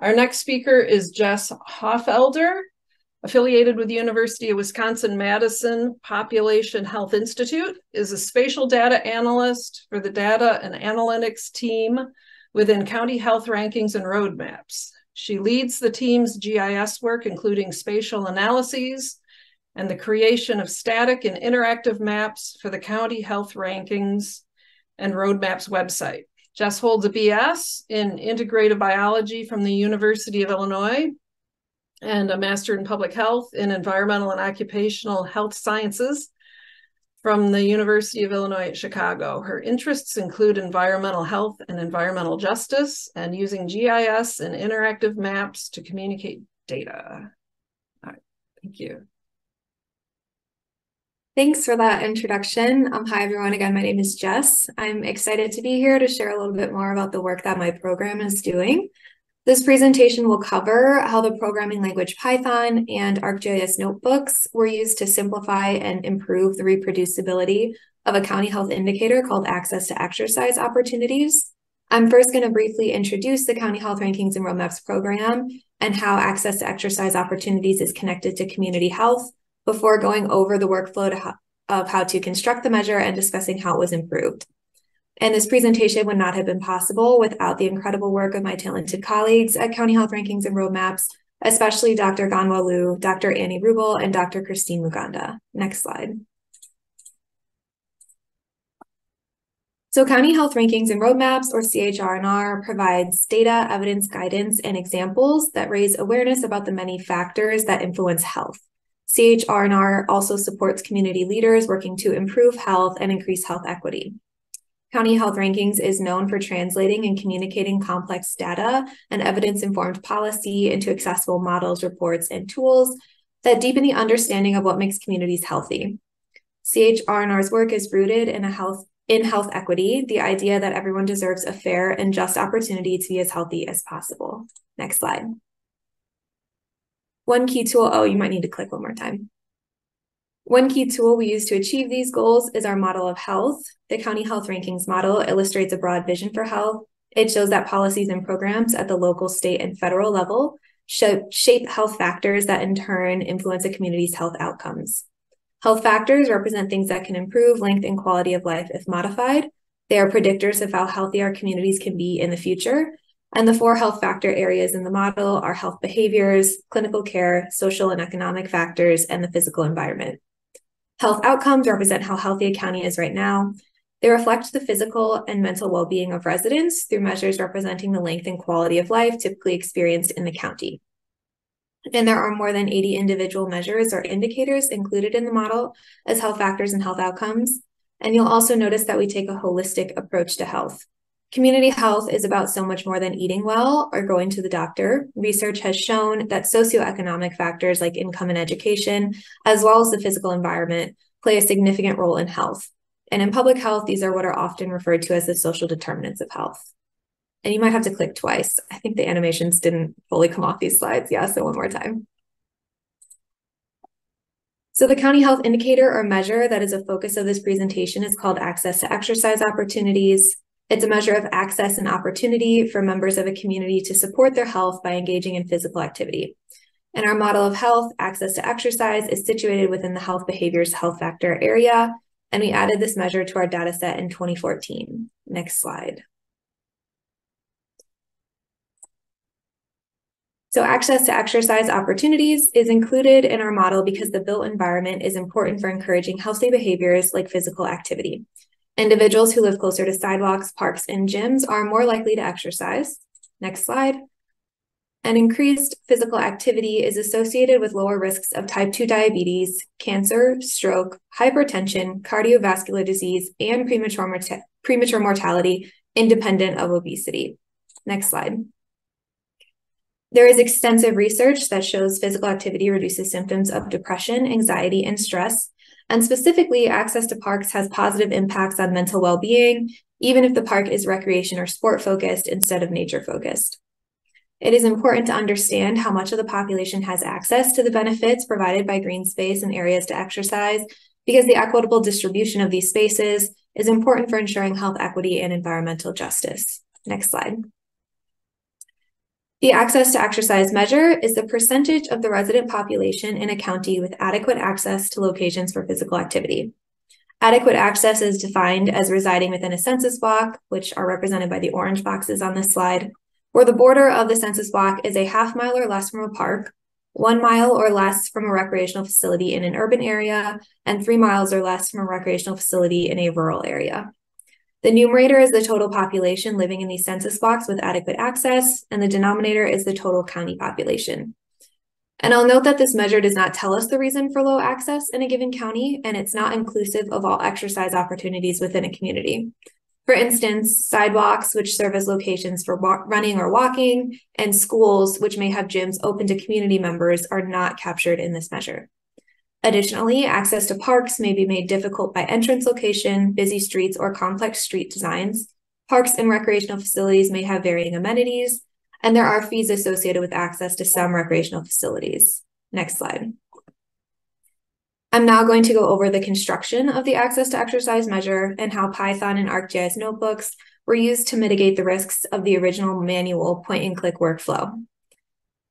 Our next speaker is Jess Hoffelder, affiliated with the University of Wisconsin-Madison Population Health Institute, is a spatial data analyst for the data and analytics team within county health rankings and roadmaps. She leads the team's GIS work, including spatial analyses and the creation of static and interactive maps for the county health rankings and roadmaps website. Jess holds a BS in integrative biology from the University of Illinois and a master in public health in environmental and occupational health sciences from the University of Illinois at Chicago. Her interests include environmental health and environmental justice and using GIS and interactive maps to communicate data. All right, thank you. Thanks for that introduction. Um, hi, everyone. Again, my name is Jess. I'm excited to be here to share a little bit more about the work that my program is doing. This presentation will cover how the programming language Python and ArcGIS notebooks were used to simplify and improve the reproducibility of a county health indicator called Access to Exercise Opportunities. I'm first going to briefly introduce the County Health Rankings and Roadmaps program and how Access to Exercise Opportunities is connected to community health before going over the workflow of how to construct the measure and discussing how it was improved. And this presentation would not have been possible without the incredible work of my talented colleagues at County Health Rankings and Roadmaps, especially Dr. Ganhua Lu, Dr. Annie Rubel, and Dr. Christine Muganda. Next slide. So County Health Rankings and Roadmaps, or CHR&R, provides data, evidence, guidance, and examples that raise awareness about the many factors that influence health. CHR&R also supports community leaders working to improve health and increase health equity. County Health Rankings is known for translating and communicating complex data and evidence informed policy into accessible models, reports, and tools that deepen the understanding of what makes communities healthy. CHR&R's work is rooted in a health in health equity, the idea that everyone deserves a fair and just opportunity to be as healthy as possible. Next slide. One key tool, oh, you might need to click one more time. One key tool we use to achieve these goals is our model of health. The County Health Rankings model illustrates a broad vision for health. It shows that policies and programs at the local, state, and federal level shape health factors that in turn influence a community's health outcomes. Health factors represent things that can improve length and quality of life if modified. They are predictors of how healthy our communities can be in the future. And the four health factor areas in the model are health behaviors, clinical care, social and economic factors, and the physical environment. Health outcomes represent how healthy a county is right now. They reflect the physical and mental well being of residents through measures representing the length and quality of life typically experienced in the county. And there are more than 80 individual measures or indicators included in the model as health factors and health outcomes. And you'll also notice that we take a holistic approach to health. Community health is about so much more than eating well or going to the doctor. Research has shown that socioeconomic factors like income and education, as well as the physical environment, play a significant role in health. And in public health, these are what are often referred to as the social determinants of health. And you might have to click twice. I think the animations didn't fully come off these slides. Yeah, so one more time. So the county health indicator or measure that is a focus of this presentation is called access to exercise opportunities. It's a measure of access and opportunity for members of a community to support their health by engaging in physical activity. And our model of health, access to exercise, is situated within the health behaviors health factor area. And we added this measure to our data set in 2014. Next slide. So access to exercise opportunities is included in our model because the built environment is important for encouraging healthy behaviors like physical activity. Individuals who live closer to sidewalks, parks, and gyms are more likely to exercise. Next slide. And increased physical activity is associated with lower risks of type 2 diabetes, cancer, stroke, hypertension, cardiovascular disease, and premature, premature mortality independent of obesity. Next slide. There is extensive research that shows physical activity reduces symptoms of depression, anxiety, and stress, and specifically, access to parks has positive impacts on mental well being, even if the park is recreation or sport focused instead of nature focused. It is important to understand how much of the population has access to the benefits provided by green space and areas to exercise, because the equitable distribution of these spaces is important for ensuring health equity and environmental justice. Next slide. The access to exercise measure is the percentage of the resident population in a county with adequate access to locations for physical activity. Adequate access is defined as residing within a census block, which are represented by the orange boxes on this slide, where the border of the census block is a half mile or less from a park, one mile or less from a recreational facility in an urban area, and three miles or less from a recreational facility in a rural area. The numerator is the total population living in the census blocks with adequate access, and the denominator is the total county population. And I'll note that this measure does not tell us the reason for low access in a given county, and it's not inclusive of all exercise opportunities within a community. For instance, sidewalks, which serve as locations for running or walking, and schools, which may have gyms open to community members, are not captured in this measure. Additionally, access to parks may be made difficult by entrance location, busy streets, or complex street designs. Parks and recreational facilities may have varying amenities, and there are fees associated with access to some recreational facilities. Next slide. I'm now going to go over the construction of the access to exercise measure and how Python and ArcGIS notebooks were used to mitigate the risks of the original manual point and click workflow.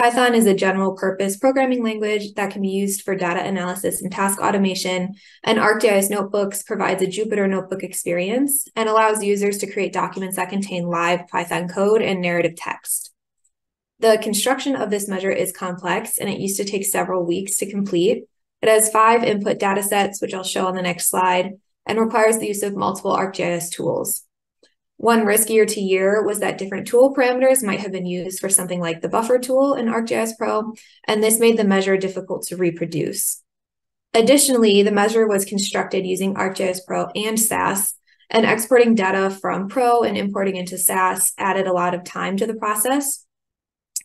Python is a general purpose programming language that can be used for data analysis and task automation, and ArcGIS Notebooks provides a Jupyter Notebook experience and allows users to create documents that contain live Python code and narrative text. The construction of this measure is complex, and it used to take several weeks to complete. It has five input data sets, which I'll show on the next slide, and requires the use of multiple ArcGIS tools. One risk year to year was that different tool parameters might have been used for something like the buffer tool in ArcGIS Pro, and this made the measure difficult to reproduce. Additionally, the measure was constructed using ArcGIS Pro and SAS, and exporting data from Pro and importing into SAS added a lot of time to the process.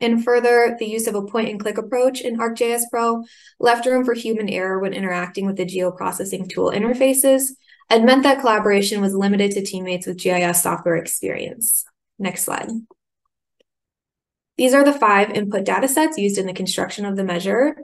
And further, the use of a point and click approach in ArcGIS Pro left room for human error when interacting with the geoprocessing tool interfaces, and meant that collaboration was limited to teammates with GIS software experience. Next slide. These are the five input data sets used in the construction of the measure.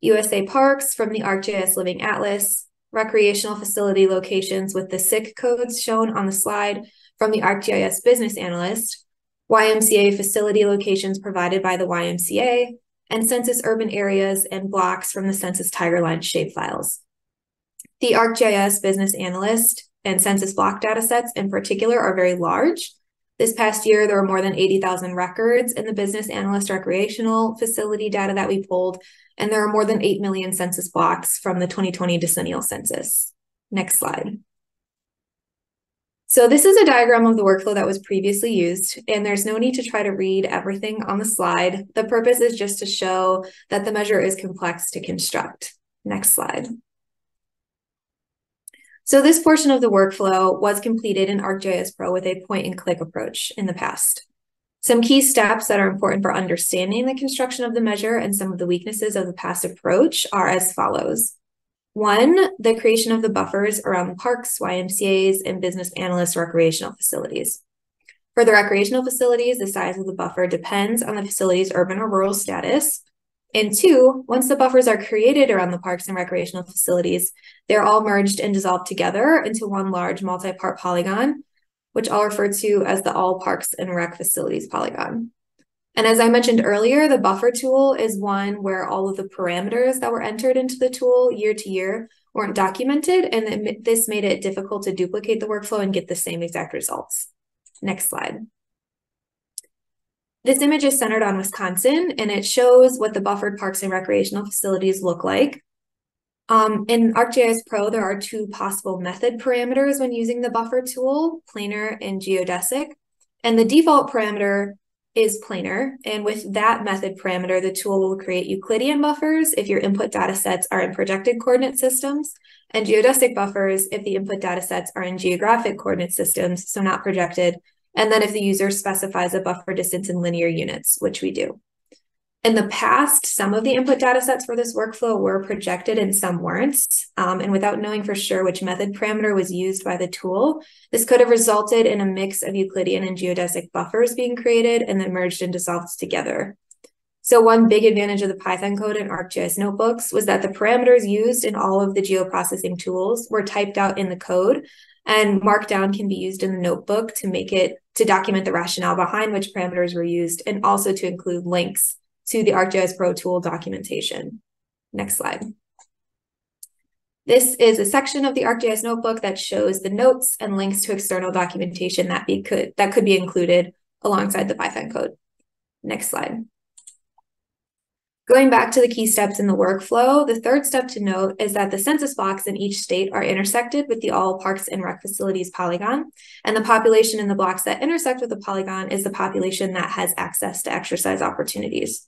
USA parks from the ArcGIS Living Atlas, recreational facility locations with the SIC codes shown on the slide from the ArcGIS Business Analyst, YMCA facility locations provided by the YMCA, and census urban areas and blocks from the census Tigerline shapefiles. The ArcGIS business analyst and census block data sets in particular are very large. This past year, there were more than 80,000 records in the business analyst recreational facility data that we pulled, and there are more than 8 million census blocks from the 2020 decennial census. Next slide. So this is a diagram of the workflow that was previously used, and there's no need to try to read everything on the slide. The purpose is just to show that the measure is complex to construct. Next slide. So this portion of the workflow was completed in ArcGIS Pro with a point and click approach in the past. Some key steps that are important for understanding the construction of the measure and some of the weaknesses of the past approach are as follows. One, the creation of the buffers around parks, YMCAs, and business analyst recreational facilities. For the recreational facilities, the size of the buffer depends on the facility's urban or rural status, and two, once the buffers are created around the parks and recreational facilities, they're all merged and dissolved together into one large multi-part polygon, which I'll refer to as the All Parks and Rec Facilities polygon. And as I mentioned earlier, the buffer tool is one where all of the parameters that were entered into the tool year to year weren't documented, and this made it difficult to duplicate the workflow and get the same exact results. Next slide. This image is centered on Wisconsin and it shows what the buffered parks and recreational facilities look like. Um, in ArcGIS Pro, there are two possible method parameters when using the buffer tool, planar and geodesic. And the default parameter is planar. And with that method parameter, the tool will create Euclidean buffers if your input data sets are in projected coordinate systems, and geodesic buffers if the input data sets are in geographic coordinate systems, so not projected, and then if the user specifies a buffer distance in linear units, which we do. In the past, some of the input data sets for this workflow were projected and some weren't. Um, and without knowing for sure which method parameter was used by the tool, this could have resulted in a mix of Euclidean and geodesic buffers being created and then merged and dissolved together. So one big advantage of the Python code in ArcGIS notebooks was that the parameters used in all of the geoprocessing tools were typed out in the code And Markdown can be used in the notebook to make it to document the rationale behind which parameters were used and also to include links to the ArcGIS Pro tool documentation. Next slide. This is a section of the ArcGIS notebook that shows the notes and links to external documentation that be could that could be included alongside the Python code. Next slide. Going back to the key steps in the workflow, the third step to note is that the census blocks in each state are intersected with the all parks and rec facilities polygon. And the population in the blocks that intersect with the polygon is the population that has access to exercise opportunities.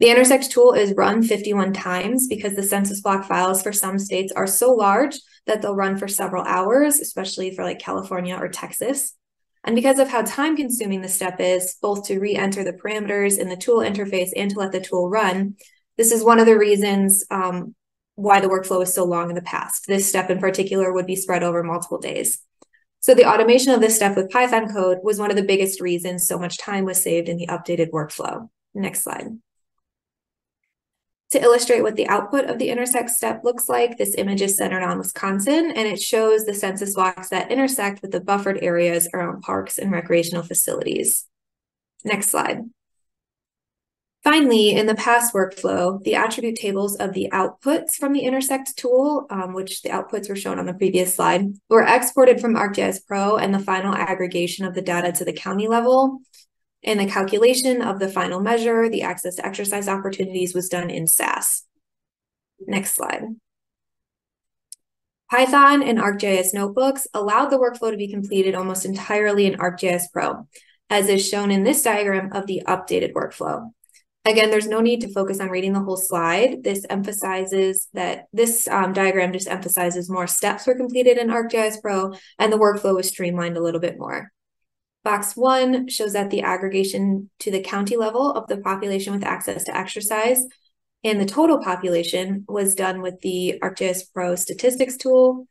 The intersect tool is run 51 times because the census block files for some states are so large that they'll run for several hours, especially for like California or Texas. And because of how time consuming the step is, both to re-enter the parameters in the tool interface and to let the tool run, this is one of the reasons um, why the workflow is so long in the past. This step in particular would be spread over multiple days. So the automation of this step with Python code was one of the biggest reasons so much time was saved in the updated workflow. Next slide. To illustrate what the output of the intersect step looks like, this image is centered on Wisconsin, and it shows the census blocks that intersect with the buffered areas around parks and recreational facilities. Next slide. Finally, in the past workflow, the attribute tables of the outputs from the intersect tool, um, which the outputs were shown on the previous slide, were exported from ArcGIS Pro and the final aggregation of the data to the county level and the calculation of the final measure, the access to exercise opportunities was done in SAS. Next slide. Python and ArcGIS notebooks allowed the workflow to be completed almost entirely in ArcGIS Pro, as is shown in this diagram of the updated workflow. Again, there's no need to focus on reading the whole slide. This emphasizes that this um, diagram just emphasizes more steps were completed in ArcGIS Pro and the workflow was streamlined a little bit more. Box one shows that the aggregation to the county level of the population with access to exercise and the total population was done with the ArcGIS Pro statistics tool.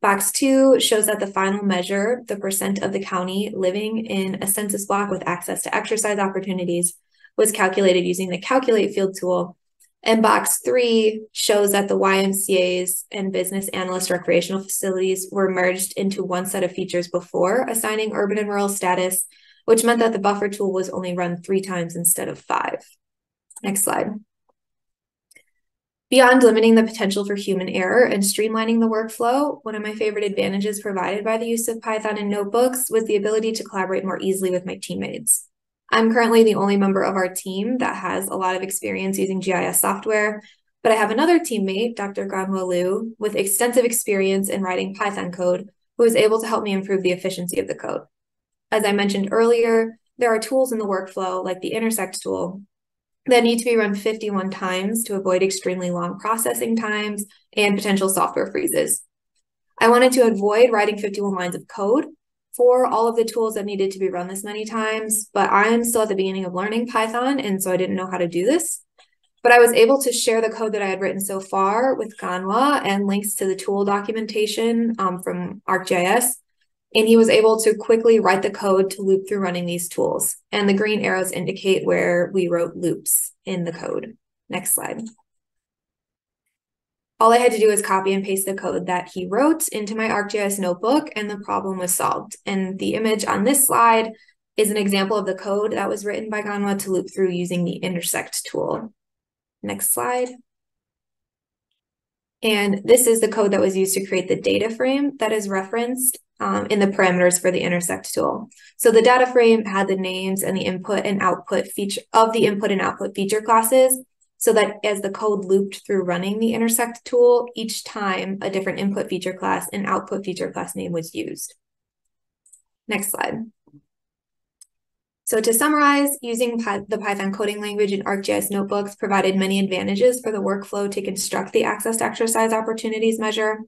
Box two shows that the final measure, the percent of the county living in a census block with access to exercise opportunities, was calculated using the calculate field tool and box three shows that the YMCA's and business analyst recreational facilities were merged into one set of features before assigning urban and rural status, which meant that the buffer tool was only run three times instead of five. Next slide. Beyond limiting the potential for human error and streamlining the workflow, one of my favorite advantages provided by the use of Python in notebooks was the ability to collaborate more easily with my teammates. I'm currently the only member of our team that has a lot of experience using GIS software, but I have another teammate, Dr. Ganhua Lu, with extensive experience in writing Python code, who is able to help me improve the efficiency of the code. As I mentioned earlier, there are tools in the workflow, like the intersect tool, that need to be run 51 times to avoid extremely long processing times and potential software freezes. I wanted to avoid writing 51 lines of code, for all of the tools that needed to be run this many times, but I'm still at the beginning of learning Python, and so I didn't know how to do this. But I was able to share the code that I had written so far with Ganhua and links to the tool documentation um, from ArcGIS. And he was able to quickly write the code to loop through running these tools. And the green arrows indicate where we wrote loops in the code. Next slide all I had to do was copy and paste the code that he wrote into my ArcGIS notebook and the problem was solved. And the image on this slide is an example of the code that was written by Ganhua to loop through using the intersect tool. Next slide. And this is the code that was used to create the data frame that is referenced um, in the parameters for the intersect tool. So the data frame had the names and the input and output feature of the input and output feature classes so that as the code looped through running the intersect tool, each time a different input feature class and output feature class name was used. Next slide. So to summarize, using the Python coding language in ArcGIS notebooks provided many advantages for the workflow to construct the access to exercise opportunities measure.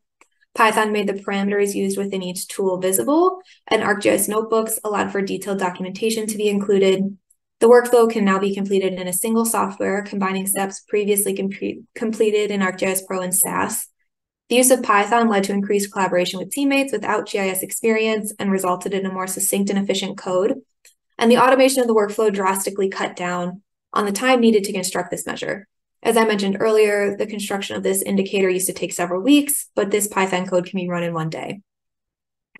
Python made the parameters used within each tool visible, and ArcGIS notebooks allowed for detailed documentation to be included, the workflow can now be completed in a single software, combining steps previously com completed in ArcGIS Pro and SAS. The use of Python led to increased collaboration with teammates without GIS experience and resulted in a more succinct and efficient code. And the automation of the workflow drastically cut down on the time needed to construct this measure. As I mentioned earlier, the construction of this indicator used to take several weeks, but this Python code can be run in one day.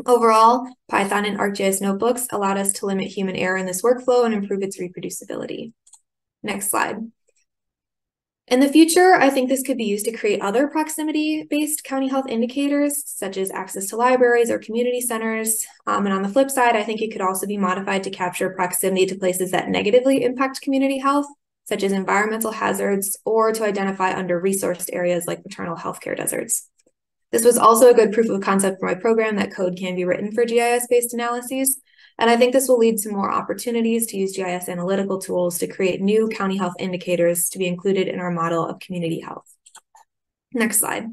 Overall, Python and ArcGIS notebooks allowed us to limit human error in this workflow and improve its reproducibility. Next slide. In the future, I think this could be used to create other proximity-based county health indicators, such as access to libraries or community centers. Um, and on the flip side, I think it could also be modified to capture proximity to places that negatively impact community health, such as environmental hazards, or to identify under-resourced areas like maternal healthcare deserts. This was also a good proof of concept for my program that code can be written for GIS-based analyses, and I think this will lead to more opportunities to use GIS analytical tools to create new county health indicators to be included in our model of community health. Next slide.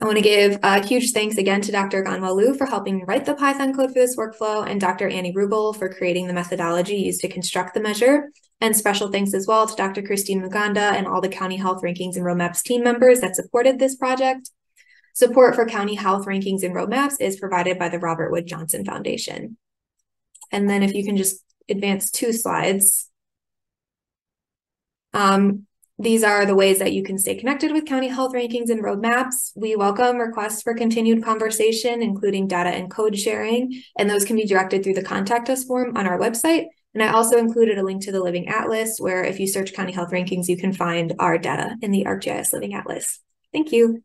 I want to give a huge thanks again to Dr. Ganhua Lu for helping write the Python code for this workflow and Dr. Annie Rubel for creating the methodology used to construct the measure. And special thanks as well to Dr. Christine Muganda and all the County Health Rankings and Roadmaps team members that supported this project. Support for county health rankings and roadmaps is provided by the Robert Wood Johnson Foundation. And then if you can just advance two slides. Um, these are the ways that you can stay connected with county health rankings and roadmaps. We welcome requests for continued conversation, including data and code sharing, and those can be directed through the contact us form on our website. And I also included a link to the Living Atlas, where if you search county health rankings, you can find our data in the ArcGIS Living Atlas. Thank you.